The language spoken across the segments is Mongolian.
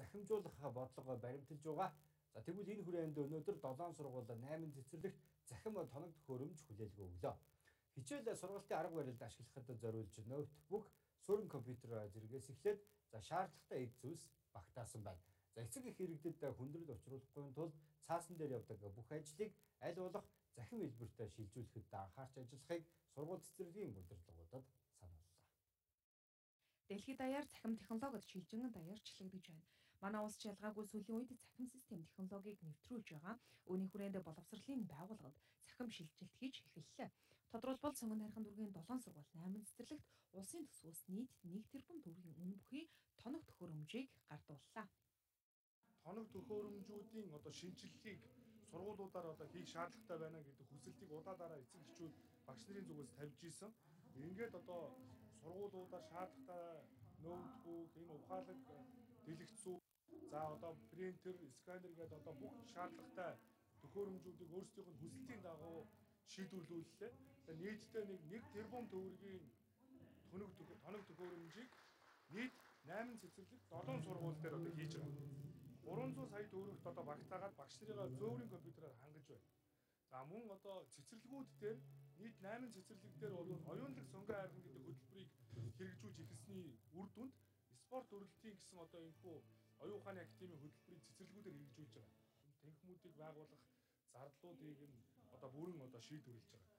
захимжуулах бодлого баримталж байгаа. За тэгвэл энэ хүрээнд өнөөдөр 7 сургууль 8 цэцэрлэгт захим тоног төхөөрөмж хүлээлгээ өглөө. Хичээл сургалтын арга барилд ашиглахад зориулж ноутбук, суурин компьютер зэрэгээс эхлээд за шаардлагатай эд зүйлс багтаасан байна. За эцэг их иргэдэд хүндрэл учруулахгүй тулд цаасан дээр явдаг бүх ажлыг аль болох захим хэлбэртэй шилжүүлэхэд анхаарч ажиллахыг сургууль цэцэрлэгийн удирдлагуудад. Дэлхийд даяар цахим технологид шилжин даяарчлагдж байна. Манай улс ялгаагүй сүүлийн үед цахим систем технологиг нэвтрүүлж байгаа. Үүний хүрээнд боловсролын байгууллагад цахим шилжилт хийж эхэллээ. Тодорхойлбол сонгон хайрхан дүүргийн 7 сургууль 8 цэцэрлэгт улсын төсвөөс нийт 1 тэрбум төгрөгийн үнэ бүхий тоног төхөөрөмжийг гардууллаа тоног төхөөрөмжүүдийн одоо шинжилгээг сургуулиудаар одоо хийх шаардлагатай байна гэдэг хүсэлтийг удаадараа эцэг эхчүүд багш нарын зүгээс тавьж исэн. Ингээд одоо сургуулиудаар шаардлагатай ноутбук, энэ ухаалаг дэлгэцүү, за одоо принтер, сканер гэдэг одоо бүх шаардлагатай төхөөрөмжүүдийг өөрсдийнх нь хүсэлтийн дагуу шийдвэрлүүллээ. Тэгээ нийтдээ нэг 1 тэрбум төгрөгийн тоног тоног төхөөрөмжийг нийт 8 цэцэрлэг 7 сургууль дээр одоо хийж байгаа. 300 сая төгрөгт одоо багтаагаад багш нарыгаа зөөврийн компьютераар хангаж байна. За мөн одоо цэцэрлэгүүд дээр нийт 8 цэцэрлэг дээр бол оюунлаг сонгон хайрхан гэдэг хөтөлбөрийг хэрэгжүүлж эхэлсний үр дүнд спорт өрөлтийн гэсэн одоо энэхүү оюун ухааны академийн хөтөлбөрийг цэцэрлэгүүдээр хэрэгжүүлж байгаа. Танхимуудыг байгуулах зардлуудыг нь одоо бүрэн одоо шийдвэрлэж байгаа.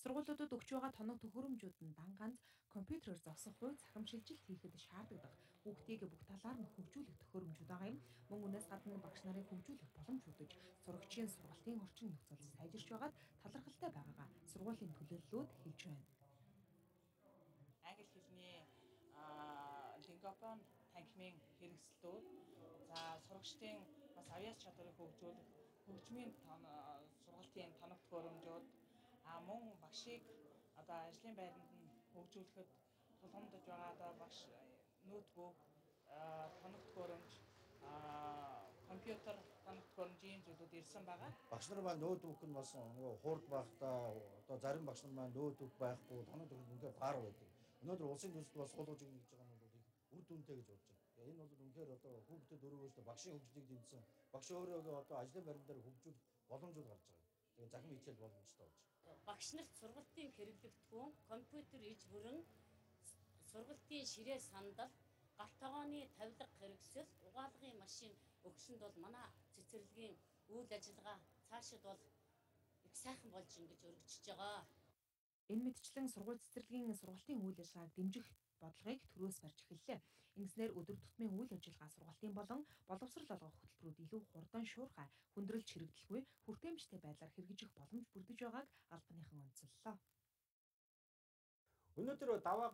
Сургуулиудад өгч байгаа тоног төхөөрөмжүүд нь дан ганц компьютероор зогсох хувь цахим шилжилт хийхэд шаардлагадаг хүүхдийг бүх талаар нь хөгжүүлэх төхөөрөмжүүд байгаа юм. Мөн үнээс гадна багш нарыг хөгжүүлэх боломж өгдөж сурагчийн сургалтын орчин нөхцөл сайжирч байгаад талархалтай байгаагаа сургуулийн төлөөллүүд танхимын хэрэгслүүд за сурагчдын бас авьяас чадварыг хөгжүүлэх хөгжмийн сургалтын тоног төхөөрөмжүүд а мөн багшийг одоо ажлын байранд нь хөгжүүлэхэд тулгамдж байгаа одоо багш ноутбук тоног төхөөрөмж компьютер тоног төхөөрөмжийн зүйлүүд ирсэн байгаа. Багш нар маань ноутбук нь бас нөгөө хуурд байхдаа одоо зарим багш нар маань ноутбук байхгүй тоног төхөөрөмж үнээр баар байдаг. Өнөөдөр улсын төсөлд бас суулгаж өгнө гэж байгаа нь бол их үр дүнтэй гэж бодож байна. Энэ бол үнээр одоо хүүхдэд өрөөгөөс багшийн хөгжлийг дэмжсэн. Багш өөрөөгөө одоо ажлын байран дээр хөгжүүлэх боломжууд гарч байгаа. Тэгээ захим хичээл боломжтой болж багш нарт сургалтын хэрэглэгдэхүүн компьютер иж бүрэн сургалтын ширээ сандал галт тогооны тавилга хэрэгсэл угаалгын машин өгсөнд бол манай цэцэрлэгийн үйл ажиллагаа цаашид бол их сайхан болж ингэж өргөжж байгаа. Энэ мэдчлэн сургууль цэцэрлэгийн сургалтын үйл ажиллагааг дэмжих бодлогыг төрөөс барьж эхэллээ. Ингэснээр өдөр тутмын үйл ажиллагаа сургалтын болон боловсрал олгох хөтөлбөрүүд илүү хурдан шуурхай, хүндрэлж хэрэгдлэхгүй, хүртээмжтэй байдлаар хэрэгжих боломж бүрдэж байгааг албаныхан онцоллоо. Өнөөдөр даваа